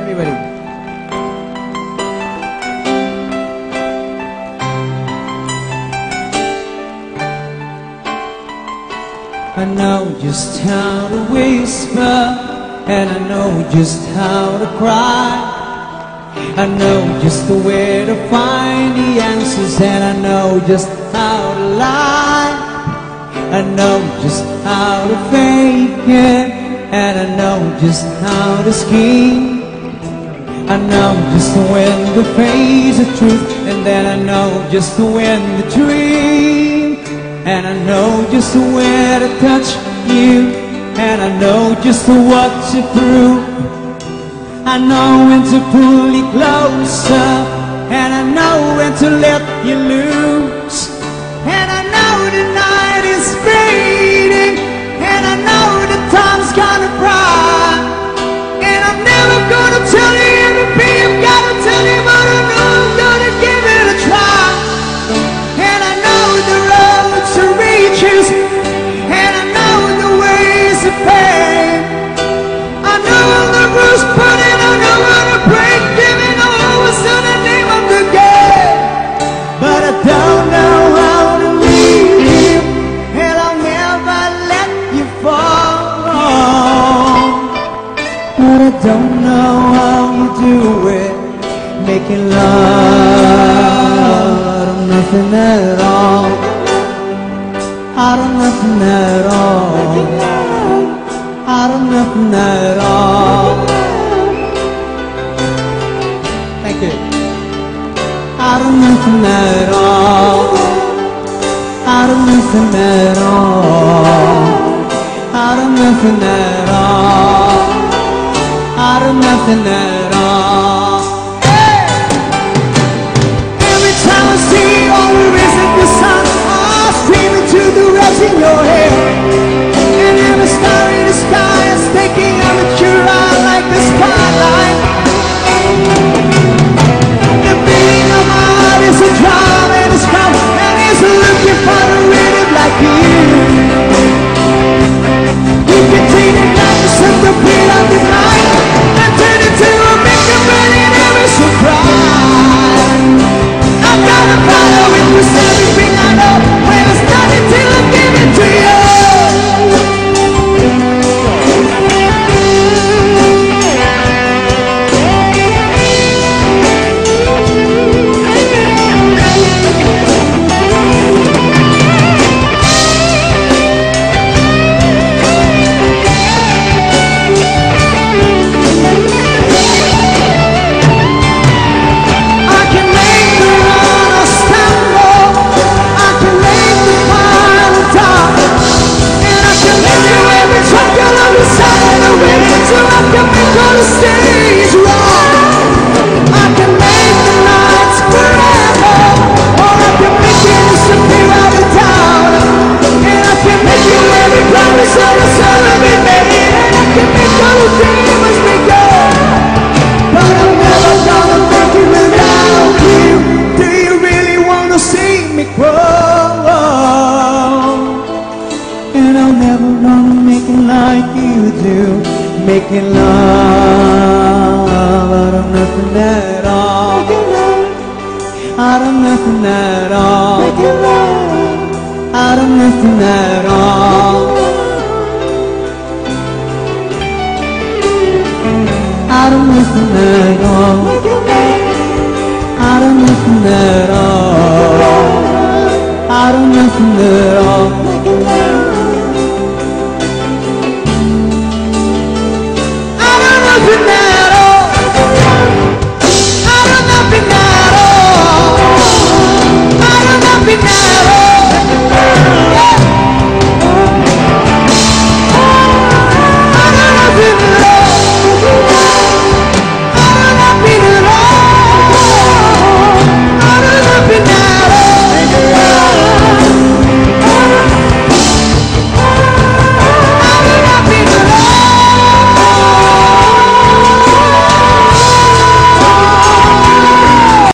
Everybody. I know just how to whisper And I know just how to cry. I know just where to find the answers And I know just how to lie. I know just how to fake it and I know just how to scheme. I know just when to face the truth, and then I know just when to dream. And I know just where to touch you. And I know just what to prove. I know when to pull you closer. And I know when to let you loose Making love. Out of nothing at all. Out of nothing at all. Out of nothing at all. Thank you. Out of nothing at all. Out of nothing at all. Out of nothing at all. Out of nothing at all in your head Making love out of nothing at all. Out of nothing at all. Out of nothing at all. Out of nothing at all.